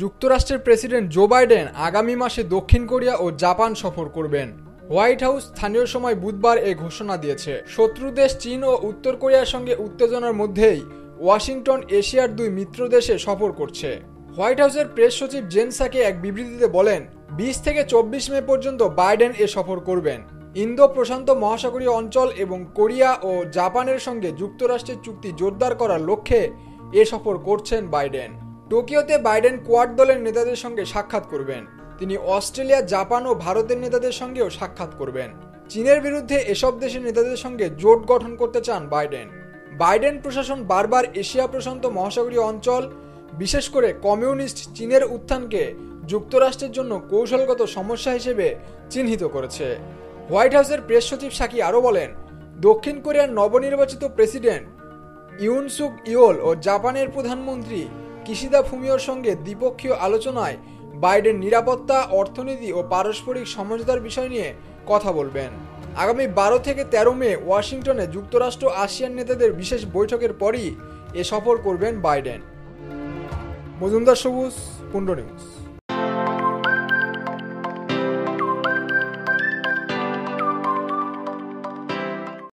যুক্তরাষ্ট্রের president Joe Biden আগামী মাসে দক্ষিণ কোরিয়া ও জাপান সফর করবেন। হোয়াইট হাউস স্থানীয় সময় বুধবার এ ঘোষণা দিয়েছে। শত্রু দেশ চীন ও উত্তর কোরিয়ার সঙ্গে উত্তেজনার মধ্যেই ওয়াশিংটন এশিয়ার দুই মিত্র দেশে সফর করছে। হোয়াইট হাউসের প্রেস সচিব জেনসাকে এক বিবৃতিতে বলেন, বিশ থেকে চব্বিশ মে পর্যন্ত বাইডেন এ সফর করবেন। ইন্দো প্রশান্ত মহাসাগরীয় অঞ্চল এবং কোরিয়া ও জাপানের সঙ্গে যুক্তরাষ্ট্রের চুক্তি জোরদার করার লক্ষ্যে এ সফর করছেন বাইডেন। টোকিওতে বাইডেন কোয়াড দলের নেতাদের সঙ্গে সাক্ষাৎ করবেন। তিনি অস্ট্রেলিয়া, জাপান ও ভারতের নেতাদের সঙ্গেও সাক্ষাৎ করবেন। চীনের বিরুদ্ধে এসব দেশের নেতাদের সঙ্গে জোট গঠন করতে চান বাইডেন। বাইডেন প্রশাসন বারবার এশিয়া প্রশান্ত মহাসাগরীয় অঞ্চল, বিশেষ করে কমিউনিস্ট চীনের উত্থানকে যুক্তরাষ্ট্রের জন্য কৌশলগত সমস্যা হিসেবে চিহ্নিত করেছে। হোয়াইট হাউসের প্রেস সচিব সাকি আরও বলেন, দক্ষিণ কোরিয়ার নবনির্বাচিত প্রেসিডেন্ট ইউনসুক ইওল ও জাপানের প্রধানমন্ত্রী কিশিদা ফুমিওর সঙ্গে দ্বিপক্ষীয় আলোচনায় বাইডেন নিরাপত্তা, অর্থনীতি ও পারস্পরিক সমঝোতার বিষয় নিয়ে কথা বলবেন। আগামী বারো থেকে তেরো মে ওয়াশিংটনে যুক্তরাষ্ট্র আসিয়ান নেতাদের বিশেষ বৈঠকের পরই এ সফর করবেন বাইডেন। মজুমদার সবুজ পুণ্ড নিউজ।